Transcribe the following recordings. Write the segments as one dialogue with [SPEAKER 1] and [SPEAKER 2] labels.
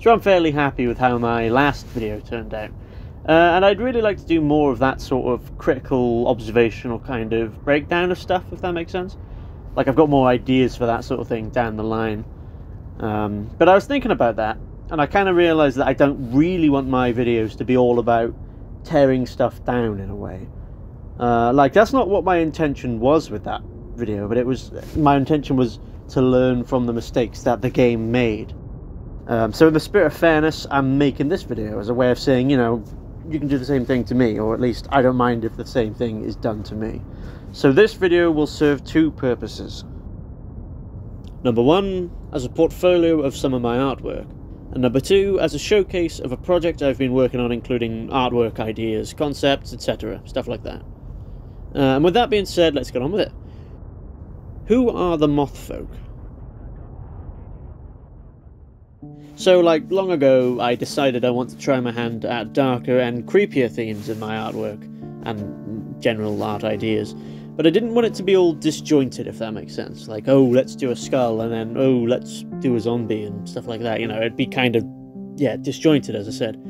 [SPEAKER 1] So I'm fairly happy with how my last video turned out. Uh, and I'd really like to do more of that sort of critical, observational kind of breakdown of stuff, if that makes sense. Like, I've got more ideas for that sort of thing down the line. Um, but I was thinking about that, and I kind of realised that I don't really want my videos to be all about tearing stuff down in a way. Uh, like, that's not what my intention was with that video, but it was my intention was to learn from the mistakes that the game made. Um, so, in the spirit of fairness, I'm making this video as a way of saying, you know, you can do the same thing to me, or at least I don't mind if the same thing is done to me. So this video will serve two purposes. Number one, as a portfolio of some of my artwork, and number two, as a showcase of a project I've been working on including artwork ideas, concepts, etc., stuff like that. Uh, and with that being said, let's get on with it. Who are the Moth Folk? So, like, long ago, I decided I want to try my hand at darker and creepier themes in my artwork, and general art ideas. But I didn't want it to be all disjointed, if that makes sense. Like, oh, let's do a skull, and then, oh, let's do a zombie, and stuff like that. You know, it'd be kind of, yeah, disjointed, as I said.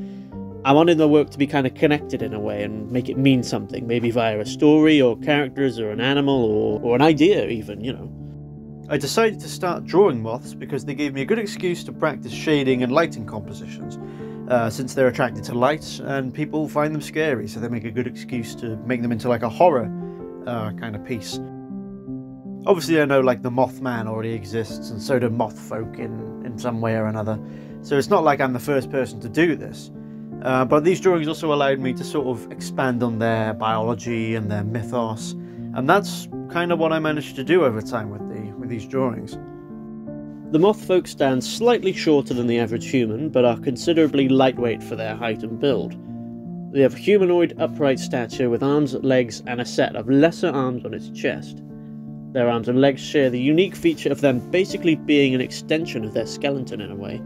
[SPEAKER 1] I wanted the work to be kind of connected in a way and make it mean something, maybe via a story, or characters, or an animal, or, or an idea, even, you know. I decided to start drawing moths because they gave me a good excuse to practice shading and lighting compositions, uh, since they're attracted to light and people find them scary, so they make a good excuse to make them into like a horror uh, kind of piece. Obviously, I know like the Mothman already exists, and so do moth folk in, in some way or another, so it's not like I'm the first person to do this. Uh, but these drawings also allowed me to sort of expand on their biology and their mythos, and that's kind of what I managed to do over time with with these drawings. The moth folk stand slightly shorter than the average human, but are considerably lightweight for their height and build. They have a humanoid upright stature with arms, legs, and a set of lesser arms on its chest. Their arms and legs share the unique feature of them basically being an extension of their skeleton in a way.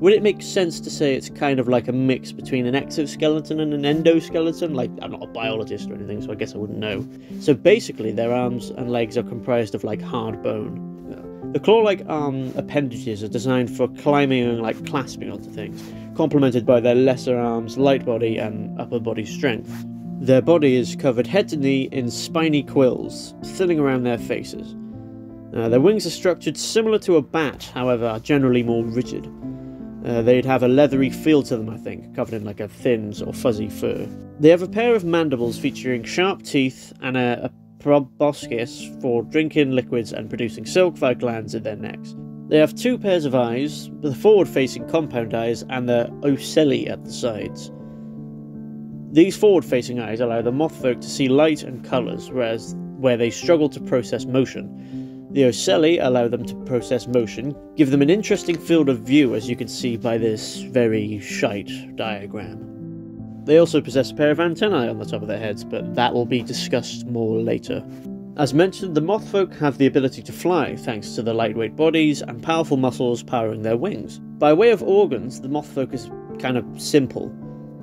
[SPEAKER 1] Would it make sense to say it's kind of like a mix between an exoskeleton and an endoskeleton? Like, I'm not a biologist or anything, so I guess I wouldn't know. So basically, their arms and legs are comprised of like hard bone. The claw like arm appendages are designed for climbing and like clasping onto things, complemented by their lesser arms, light body, and upper body strength. Their body is covered head to knee in spiny quills, thinning around their faces. Uh, their wings are structured similar to a bat, however, are generally more rigid. Uh, they'd have a leathery feel to them, I think, covered in like a thin or fuzzy fur. They have a pair of mandibles featuring sharp teeth and a, a proboscis for drinking liquids and producing silk via glands in their necks. They have two pairs of eyes, the forward-facing compound eyes and the ocelli at the sides. These forward-facing eyes allow the mothfolk to see light and colours, whereas where they struggle to process motion, the ocelli allow them to process motion, give them an interesting field of view as you can see by this very shite diagram. They also possess a pair of antennae on the top of their heads, but that will be discussed more later. As mentioned, the mothfolk have the ability to fly thanks to the lightweight bodies and powerful muscles powering their wings. By way of organs, the mothfolk is kind of simple.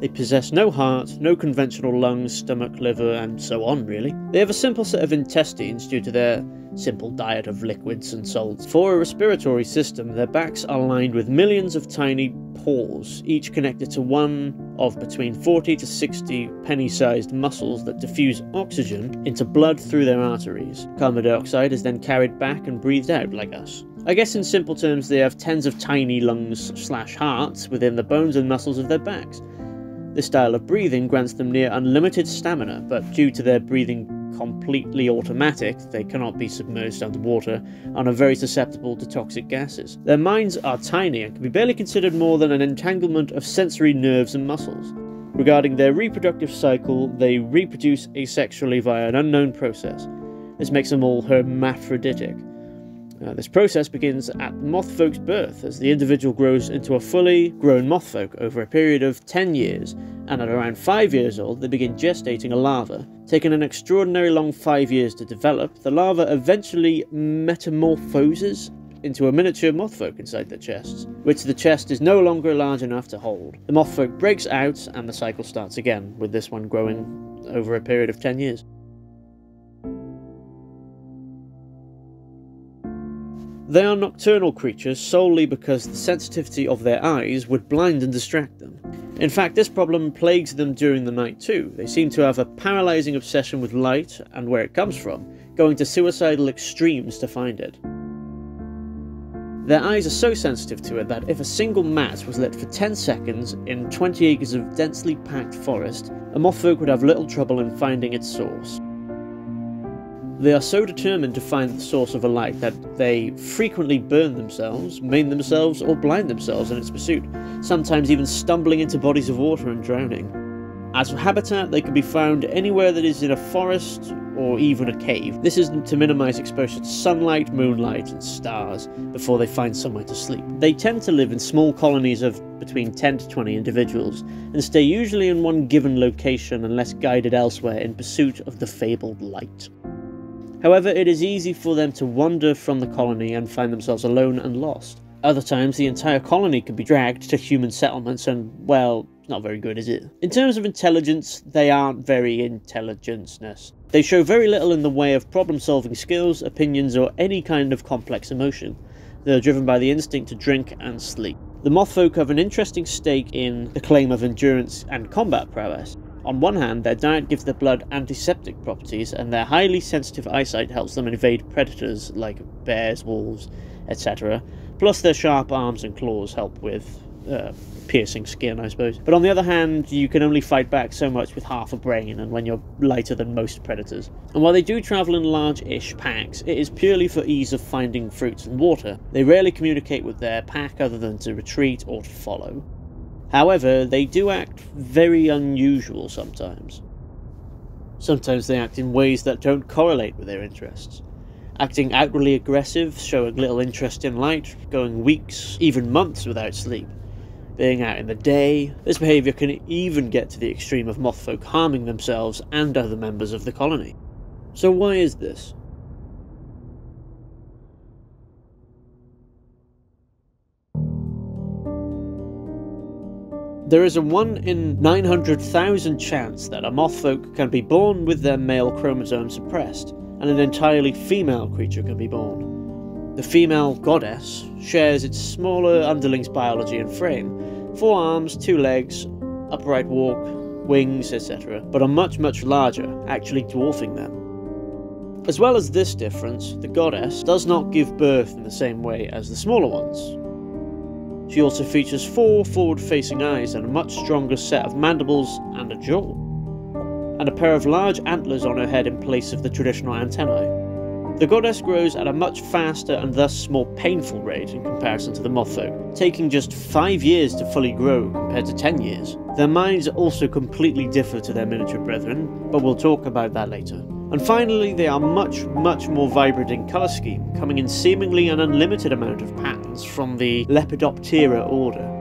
[SPEAKER 1] They possess no heart, no conventional lungs, stomach, liver, and so on, really. They have a simple set of intestines due to their simple diet of liquids and salts. For a respiratory system, their backs are lined with millions of tiny pores, each connected to one of between 40 to 60 penny sized muscles that diffuse oxygen into blood through their arteries. Carbon dioxide is then carried back and breathed out like us. I guess in simple terms, they have tens of tiny lungs slash hearts within the bones and muscles of their backs. This style of breathing grants them near unlimited stamina, but due to their breathing completely automatic, they cannot be submerged underwater, and are very susceptible to toxic gases. Their minds are tiny and can be barely considered more than an entanglement of sensory nerves and muscles. Regarding their reproductive cycle, they reproduce asexually via an unknown process. This makes them all hermaphroditic. Uh, this process begins at mothfolk's birth as the individual grows into a fully grown mothfolk over a period of 10 years, and at around 5 years old they begin gestating a larva. Taking an extraordinary long 5 years to develop, the larva eventually metamorphoses into a miniature mothfolk inside their chests, which the chest is no longer large enough to hold. The mothfolk breaks out and the cycle starts again, with this one growing over a period of 10 years. They are nocturnal creatures solely because the sensitivity of their eyes would blind and distract them. In fact, this problem plagues them during the night too. They seem to have a paralysing obsession with light and where it comes from, going to suicidal extremes to find it. Their eyes are so sensitive to it that if a single match was lit for 10 seconds in 20 acres of densely packed forest, a mothfolk would have little trouble in finding its source. They are so determined to find the source of a light that they frequently burn themselves, maim themselves, or blind themselves in its pursuit, sometimes even stumbling into bodies of water and drowning. As for habitat, they can be found anywhere that is in a forest or even a cave. This is to minimize exposure to sunlight, moonlight, and stars before they find somewhere to sleep. They tend to live in small colonies of between 10 to 20 individuals and stay usually in one given location unless guided elsewhere in pursuit of the fabled light. However, it is easy for them to wander from the colony and find themselves alone and lost. Other times, the entire colony can be dragged to human settlements and, well, not very good, is it? In terms of intelligence, they aren't very intelligentness. They show very little in the way of problem solving skills, opinions, or any kind of complex emotion. They are driven by the instinct to drink and sleep. The Mothfolk have an interesting stake in the claim of endurance and combat prowess. On one hand, their diet gives their blood antiseptic properties, and their highly sensitive eyesight helps them evade predators like bears, wolves, etc. Plus, their sharp arms and claws help with uh, piercing skin, I suppose. But on the other hand, you can only fight back so much with half a brain and when you're lighter than most predators. And while they do travel in large-ish packs, it is purely for ease of finding fruits and water. They rarely communicate with their pack other than to retreat or to follow. However, they do act very unusual sometimes. Sometimes they act in ways that don't correlate with their interests. Acting outwardly aggressive, showing little interest in light, going weeks, even months without sleep being out in the day. This behaviour can even get to the extreme of mothfolk harming themselves and other members of the colony. So why is this? There is a 1 in 900,000 chance that a mothfolk can be born with their male chromosome suppressed, and an entirely female creature can be born. The female goddess shares its smaller underling's biology and frame four arms, two legs, upright walk, wings, etc., but are much, much larger, actually dwarfing them. As well as this difference, the goddess does not give birth in the same way as the smaller ones. She also features four forward facing eyes and a much stronger set of mandibles and a jaw, and a pair of large antlers on her head in place of the traditional antennae. The goddess grows at a much faster and thus more painful rate in comparison to the mothfolk, taking just 5 years to fully grow compared to 10 years. Their minds also completely differ to their miniature brethren, but we'll talk about that later. And finally, they are much, much more vibrant in colour scheme, coming in seemingly an unlimited amount of patterns from the Lepidoptera order.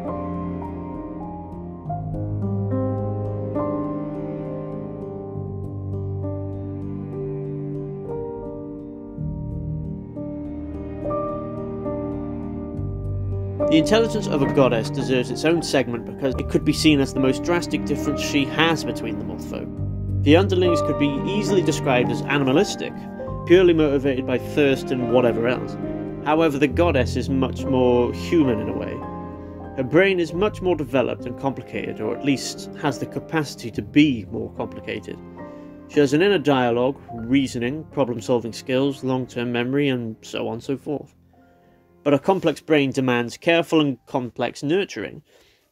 [SPEAKER 1] The intelligence of a goddess deserves its own segment because it could be seen as the most drastic difference she has between the mothfolk. The underlings could be easily described as animalistic, purely motivated by thirst and whatever else. However, the goddess is much more human in a way. Her brain is much more developed and complicated, or at least has the capacity to be more complicated. She has an inner dialogue, reasoning, problem solving skills, long term memory, and so on and so forth but a complex brain demands careful and complex nurturing,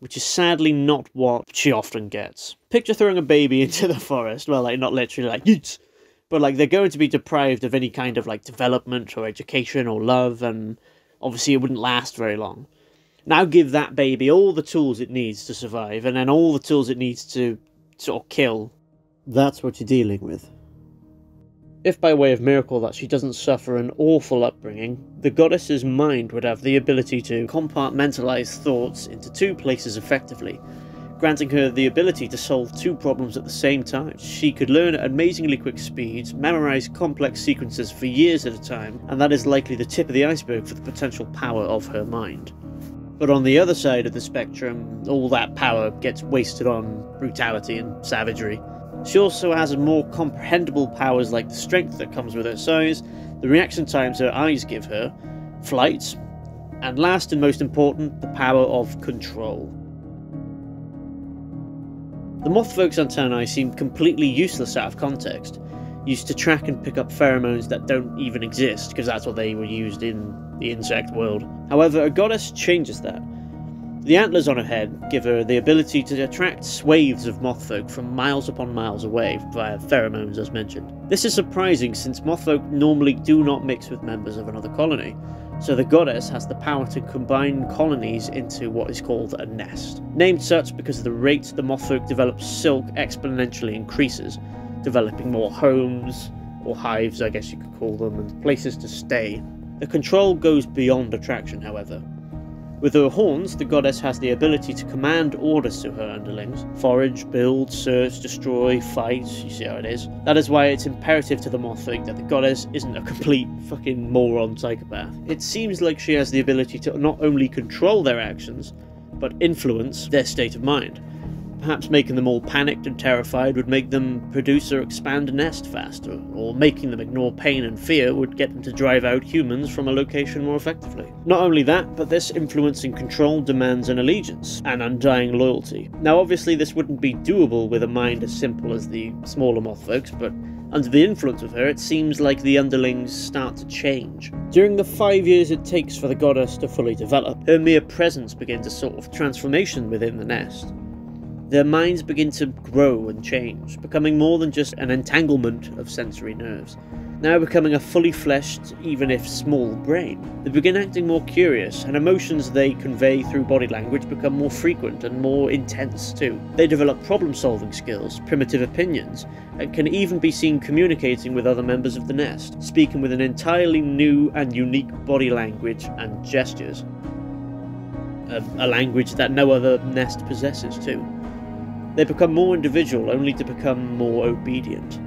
[SPEAKER 1] which is sadly not what she often gets. Picture throwing a baby into the forest, well, like not literally like yeet, but like they're going to be deprived of any kind of like development or education or love, and obviously it wouldn't last very long. Now give that baby all the tools it needs to survive, and then all the tools it needs to sort of kill. That's what you're dealing with. If by way of miracle that she doesn't suffer an awful upbringing, the goddess's mind would have the ability to compartmentalize thoughts into two places effectively, granting her the ability to solve two problems at the same time. She could learn at amazingly quick speeds, memorize complex sequences for years at a time, and that is likely the tip of the iceberg for the potential power of her mind. But on the other side of the spectrum, all that power gets wasted on brutality and savagery. She also has more comprehensible powers like the strength that comes with her size, the reaction times her eyes give her, flight, and last and most important, the power of control. The Mothfolk's antennae seem completely useless out of context, used to track and pick up pheromones that don't even exist, because that's what they were used in the insect world. However, a goddess changes that. The antlers on her head give her the ability to attract swathes of mothfolk from miles upon miles away via pheromones, as mentioned. This is surprising since mothfolk normally do not mix with members of another colony, so the goddess has the power to combine colonies into what is called a nest. Named such because the rate the mothfolk develop silk exponentially increases, developing more homes, or hives I guess you could call them, and places to stay. The control goes beyond attraction, however. With her horns, the goddess has the ability to command orders to her underlings forage, build, search, destroy, fight. You see how it is. That is why it's imperative to the Mothfolk that the goddess isn't a complete fucking moron psychopath. It seems like she has the ability to not only control their actions, but influence their state of mind. Perhaps making them all panicked and terrified would make them produce or expand a nest faster, or making them ignore pain and fear would get them to drive out humans from a location more effectively. Not only that, but this influence and control demands an allegiance, an undying loyalty. Now obviously this wouldn't be doable with a mind as simple as the smaller moth folks, but under the influence of her, it seems like the underlings start to change. During the five years it takes for the goddess to fully develop, her mere presence begins a sort of transformation within the nest. Their minds begin to grow and change, becoming more than just an entanglement of sensory nerves, now becoming a fully fleshed, even if small, brain. They begin acting more curious, and emotions they convey through body language become more frequent and more intense too. They develop problem solving skills, primitive opinions, and can even be seen communicating with other members of the nest, speaking with an entirely new and unique body language and gestures. A, a language that no other nest possesses too. They become more individual only to become more obedient.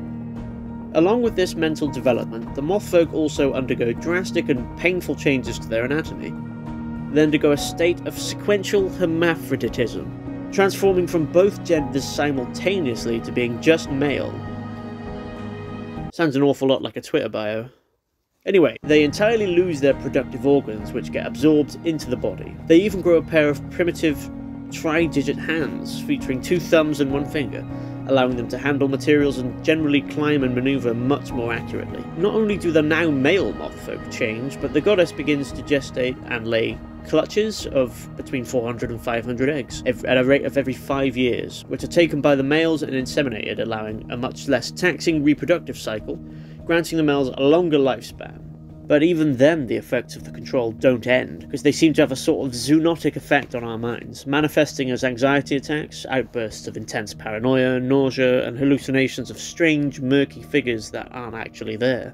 [SPEAKER 1] Along with this mental development, the mothfolk also undergo drastic and painful changes to their anatomy. They undergo a state of sequential hermaphroditism, transforming from both genders simultaneously to being just male. Sounds an awful lot like a Twitter bio. Anyway, they entirely lose their productive organs, which get absorbed into the body. They even grow a pair of primitive tri-digit hands featuring two thumbs and one finger, allowing them to handle materials and generally climb and maneuver much more accurately. Not only do the now male mothfolk change, but the goddess begins to gestate and lay clutches of between 400 and 500 eggs at a rate of every five years, which are taken by the males and inseminated, allowing a much less taxing reproductive cycle, granting the males a longer lifespan. But even then, the effects of the control don't end, because they seem to have a sort of zoonotic effect on our minds, manifesting as anxiety attacks, outbursts of intense paranoia, nausea, and hallucinations of strange, murky figures that aren't actually there.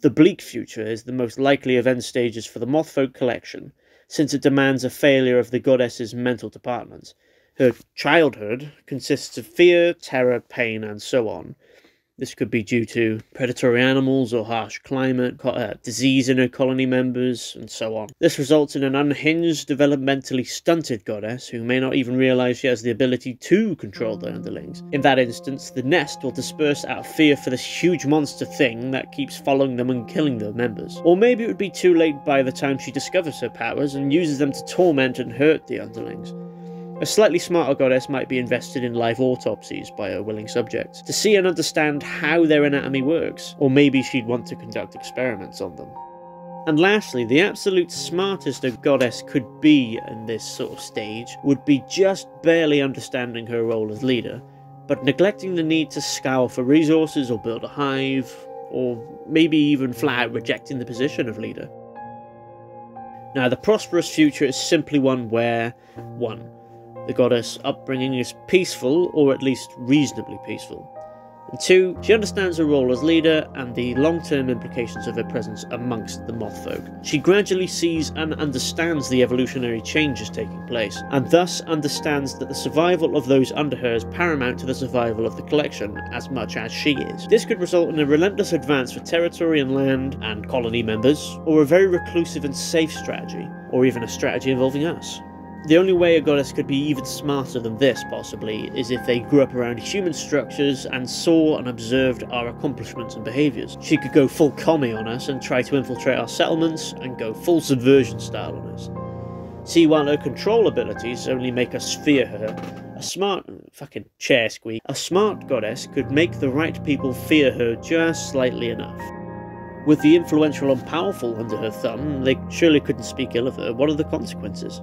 [SPEAKER 1] The bleak future is the most likely event stages for the Mothfolk collection, since it demands a failure of the goddess's mental departments. Her childhood consists of fear, terror, pain, and so on, this could be due to predatory animals or harsh climate, uh, disease in her colony members, and so on. This results in an unhinged, developmentally stunted goddess who may not even realize she has the ability to control the underlings. In that instance, the nest will disperse out of fear for this huge monster thing that keeps following them and killing their members. Or maybe it would be too late by the time she discovers her powers and uses them to torment and hurt the underlings. A slightly smarter goddess might be invested in live autopsies by her willing subjects, to see and understand how their anatomy works, or maybe she'd want to conduct experiments on them. And lastly, the absolute smartest a goddess could be in this sort of stage would be just barely understanding her role as leader, but neglecting the need to scour for resources or build a hive, or maybe even flat out rejecting the position of leader. Now, the prosperous future is simply one where 1. The goddess' upbringing is peaceful, or at least reasonably peaceful. And two, she understands her role as leader and the long term implications of her presence amongst the Mothfolk. She gradually sees and understands the evolutionary changes taking place, and thus understands that the survival of those under her is paramount to the survival of the collection as much as she is. This could result in a relentless advance for territory and land and colony members, or a very reclusive and safe strategy, or even a strategy involving us. The only way a goddess could be even smarter than this, possibly, is if they grew up around human structures and saw and observed our accomplishments and behaviours. She could go full commie on us and try to infiltrate our settlements and go full subversion style on us. See, while her control abilities only make us fear her, a smart fucking chair squeak, a smart goddess could make the right people fear her just slightly enough. With the influential and powerful under her thumb, they surely couldn't speak ill of her. What are the consequences?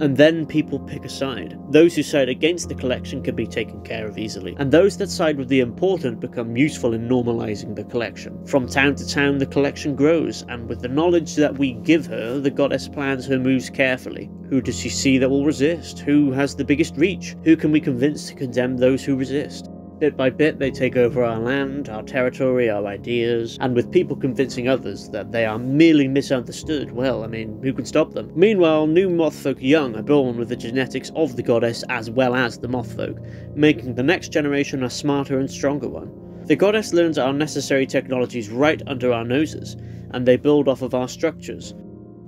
[SPEAKER 1] And then people pick a side. Those who side against the collection can be taken care of easily, and those that side with the important become useful in normalizing the collection. From town to town, the collection grows, and with the knowledge that we give her, the goddess plans her moves carefully. Who does she see that will resist? Who has the biggest reach? Who can we convince to condemn those who resist? Bit by bit, they take over our land, our territory, our ideas, and with people convincing others that they are merely misunderstood, well, I mean, who can stop them? Meanwhile, new Mothfolk young are born with the genetics of the goddess as well as the Mothfolk, making the next generation a smarter and stronger one. The goddess learns our necessary technologies right under our noses, and they build off of our structures,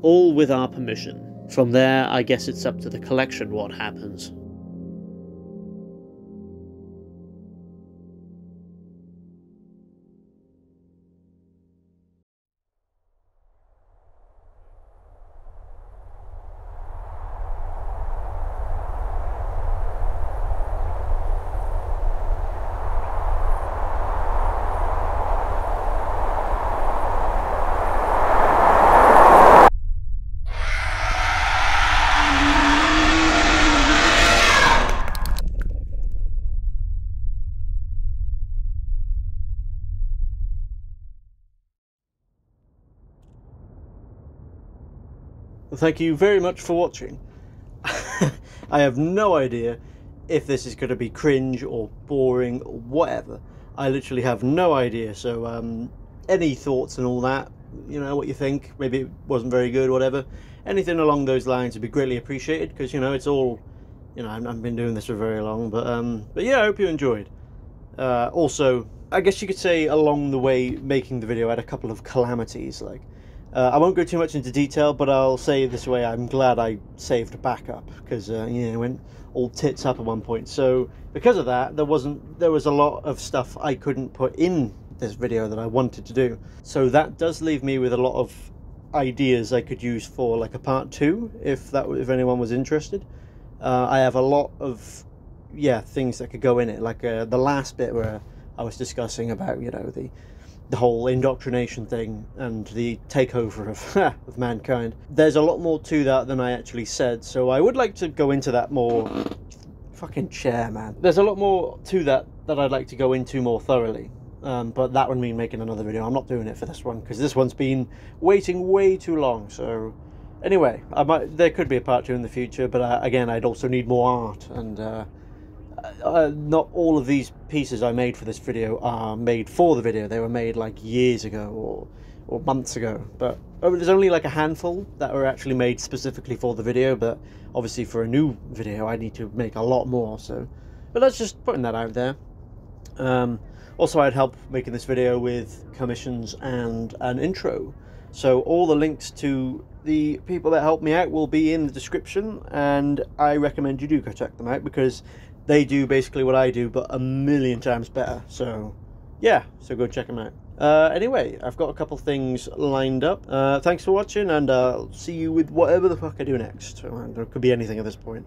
[SPEAKER 1] all with our permission. From there, I guess it's up to the collection what happens.
[SPEAKER 2] Thank you very much for watching. I have no idea if this is going to be cringe or boring or whatever. I literally have no idea. So, um, any thoughts and all that, you know, what you think, maybe it wasn't very good, whatever. Anything along those lines would be greatly appreciated because, you know, it's all, you know, I've been doing this for very long. But, um, but yeah, I hope you enjoyed. Uh, also, I guess you could say along the way making the video I had a couple of calamities. Like, uh, I won't go too much into detail, but I'll say this way: I'm glad I saved a backup because uh, you know went all tits up at one point. So because of that, there wasn't there was a lot of stuff I couldn't put in this video that I wanted to do. So that does leave me with a lot of ideas I could use for like a part two, if that if anyone was interested. Uh, I have a lot of yeah things that could go in it, like uh, the last bit where I was discussing about you know the the whole indoctrination thing and the takeover of, of mankind. There's a lot more to that than I actually said, so I would like to go into that more. Fucking chair, man. There's a lot more to that that I'd like to go into more thoroughly. Um, but that would mean making another video. I'm not doing it for this one because this one's been waiting way too long. So, anyway, I might there could be a part two in the future, but uh, again, I'd also need more art and. Uh, uh, not all of these pieces I made for this video are made for the video. They were made like years ago or or months ago. But oh, there's only like a handful that were actually made specifically for the video. But obviously for a new video, I need to make a lot more. So, but that's just putting that out there. Um, also, I had help making this video with commissions and an intro. So all the links to the people that helped me out will be in the description, and I recommend you do go check them out because they do basically what I do, but a million times better. So, yeah, so go check them out. Uh, anyway, I've got a couple things lined up. Uh, thanks for watching, and I'll see you with whatever the fuck I do next. It could be anything at this point.